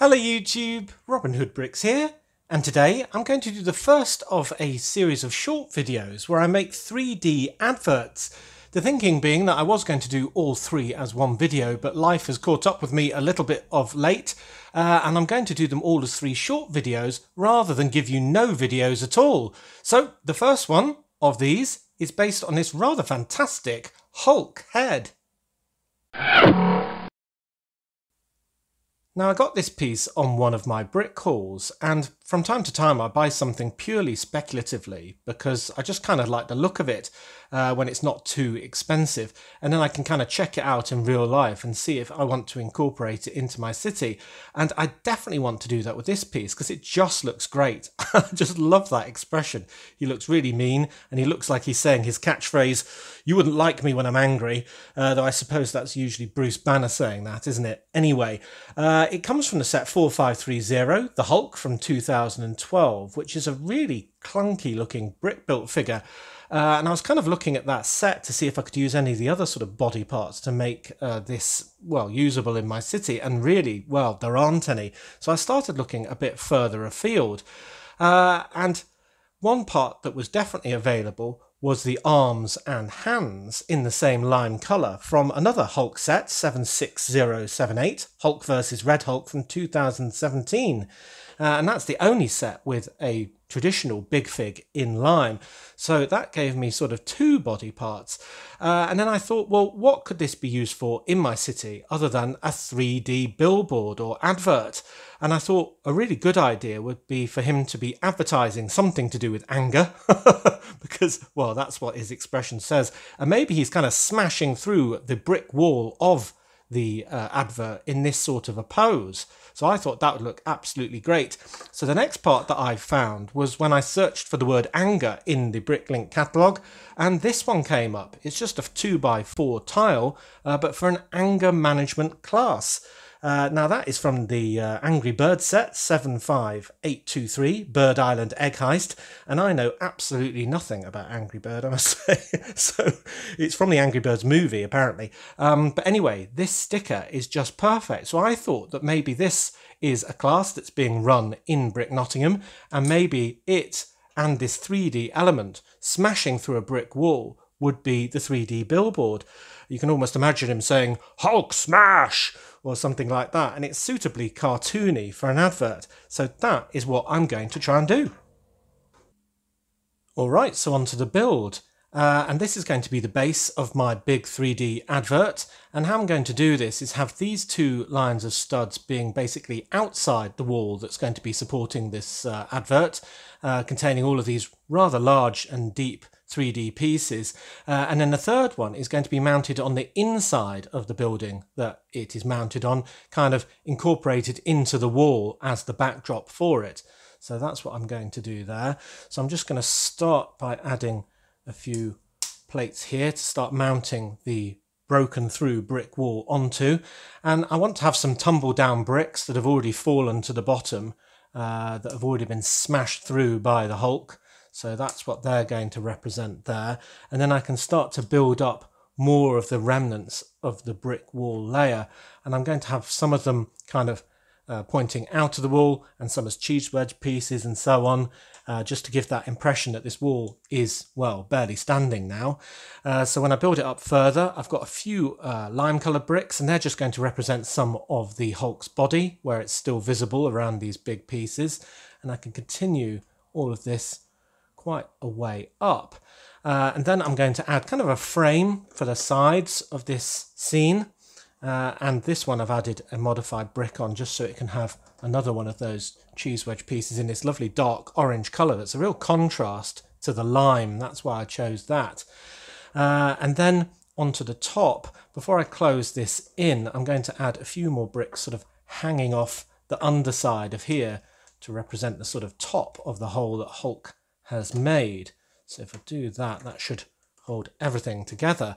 Hello YouTube, Robin Hood Bricks here, and today I'm going to do the first of a series of short videos where I make 3D adverts. The thinking being that I was going to do all three as one video, but life has caught up with me a little bit of late, uh, and I'm going to do them all as three short videos rather than give you no videos at all. So the first one of these is based on this rather fantastic Hulk head. Now I got this piece on one of my brick hauls and from time to time I buy something purely speculatively because I just kind of like the look of it uh, when it's not too expensive and then I can kind of check it out in real life and see if I want to incorporate it into my city and I definitely want to do that with this piece because it just looks great. I just love that expression. He looks really mean and he looks like he's saying his catchphrase, you wouldn't like me when I'm angry, uh, though I suppose that's usually Bruce Banner saying that, isn't it? Anyway, uh, it comes from the set 4530, The Hulk from 2012, which is a really clunky looking brick built figure. Uh, and I was kind of looking at that set to see if I could use any of the other sort of body parts to make uh, this, well, usable in my city. And really, well, there aren't any. So I started looking a bit further afield. Uh, and one part that was definitely available was the arms and hands in the same lime colour from another Hulk set, 76078, Hulk vs. Red Hulk from 2017. Uh, and that's the only set with a traditional big fig in lime. So that gave me sort of two body parts. Uh, and then I thought, well, what could this be used for in my city other than a 3D billboard or advert? And I thought a really good idea would be for him to be advertising something to do with anger, because, well, that's what his expression says. And maybe he's kind of smashing through the brick wall of the uh, advert in this sort of a pose. So I thought that would look absolutely great. So the next part that I found was when I searched for the word anger in the Bricklink catalogue, and this one came up. It's just a 2x4 tile, uh, but for an anger management class. Uh, now that is from the uh, Angry Bird set 75823 Bird Island Egg Heist, and I know absolutely nothing about Angry Bird, I must say. so it's from the Angry Birds movie, apparently. Um, but anyway, this sticker is just perfect. So I thought that maybe this is a class that's being run in Brick Nottingham, and maybe it and this 3D element smashing through a brick wall would be the 3D billboard. You can almost imagine him saying, Hulk smash! Or something like that, and it's suitably cartoony for an advert. So that is what I'm going to try and do. Alright, so on to the build. Uh, and this is going to be the base of my big 3D advert. And how I'm going to do this is have these two lines of studs being basically outside the wall that's going to be supporting this uh, advert, uh, containing all of these rather large and deep 3D pieces. Uh, and then the third one is going to be mounted on the inside of the building that it is mounted on, kind of incorporated into the wall as the backdrop for it. So that's what I'm going to do there. So I'm just going to start by adding a few plates here to start mounting the broken through brick wall onto. And I want to have some tumble down bricks that have already fallen to the bottom, uh, that have already been smashed through by the Hulk. So that's what they're going to represent there. And then I can start to build up more of the remnants of the brick wall layer. And I'm going to have some of them kind of uh, pointing out of the wall and some as cheese wedge pieces and so on, uh, just to give that impression that this wall is, well, barely standing now. Uh, so when I build it up further, I've got a few uh, lime colored bricks and they're just going to represent some of the Hulk's body where it's still visible around these big pieces. And I can continue all of this quite a way up. Uh, and then I'm going to add kind of a frame for the sides of this scene. Uh, and this one I've added a modified brick on just so it can have another one of those cheese wedge pieces in this lovely dark orange colour that's a real contrast to the lime. That's why I chose that. Uh, and then onto the top, before I close this in, I'm going to add a few more bricks sort of hanging off the underside of here to represent the sort of top of the hole that Hulk has made. So if I do that, that should hold everything together.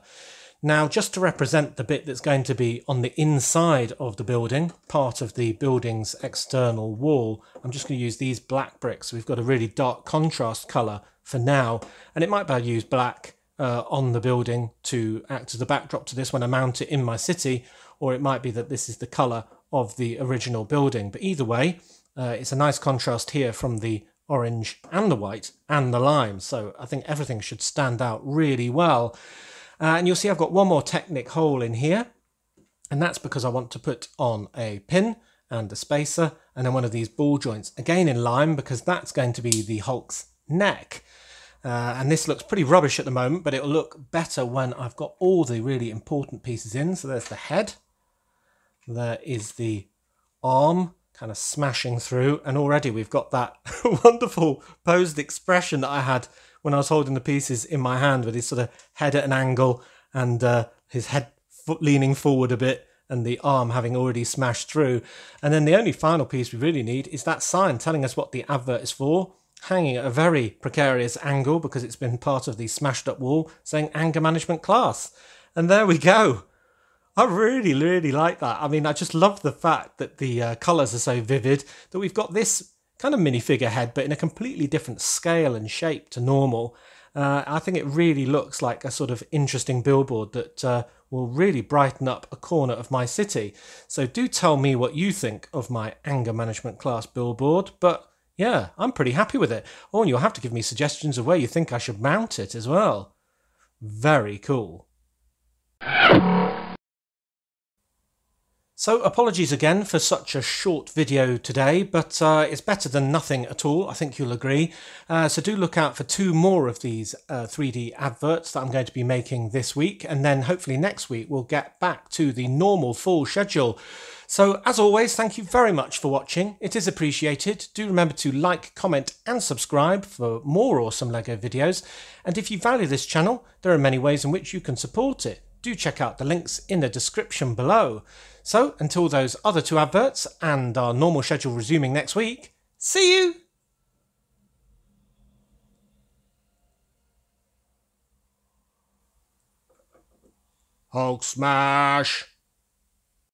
Now, just to represent the bit that's going to be on the inside of the building, part of the building's external wall, I'm just going to use these black bricks. We've got a really dark contrast colour for now, and it might be I use black uh, on the building to act as a backdrop to this when I mount it in my city, or it might be that this is the colour of the original building. But either way, uh, it's a nice contrast here from the orange and the white and the lime. So I think everything should stand out really well. Uh, and you'll see I've got one more Technic hole in here. And that's because I want to put on a pin and a spacer and then one of these ball joints. Again in lime because that's going to be the Hulk's neck. Uh, and this looks pretty rubbish at the moment, but it'll look better when I've got all the really important pieces in. So there's the head. There is the arm kind of smashing through. And already we've got that wonderful posed expression that I had when I was holding the pieces in my hand with his sort of head at an angle and uh, his head leaning forward a bit and the arm having already smashed through. And then the only final piece we really need is that sign telling us what the advert is for, hanging at a very precarious angle because it's been part of the smashed up wall, saying anger management class. And there we go. I really, really like that. I mean, I just love the fact that the uh, colours are so vivid that we've got this kind of minifigure head, but in a completely different scale and shape to normal. Uh, I think it really looks like a sort of interesting billboard that uh, will really brighten up a corner of my city. So do tell me what you think of my anger management class billboard. But yeah, I'm pretty happy with it. Oh, and you'll have to give me suggestions of where you think I should mount it as well. Very cool. So apologies again for such a short video today, but uh, it's better than nothing at all, I think you'll agree. Uh, so do look out for two more of these uh, 3D adverts that I'm going to be making this week, and then hopefully next week we'll get back to the normal full schedule. So as always, thank you very much for watching. It is appreciated. Do remember to like, comment and subscribe for more awesome LEGO videos. And if you value this channel, there are many ways in which you can support it. Do check out the links in the description below. So until those other two adverts and our normal schedule resuming next week, see you! Hulk smash!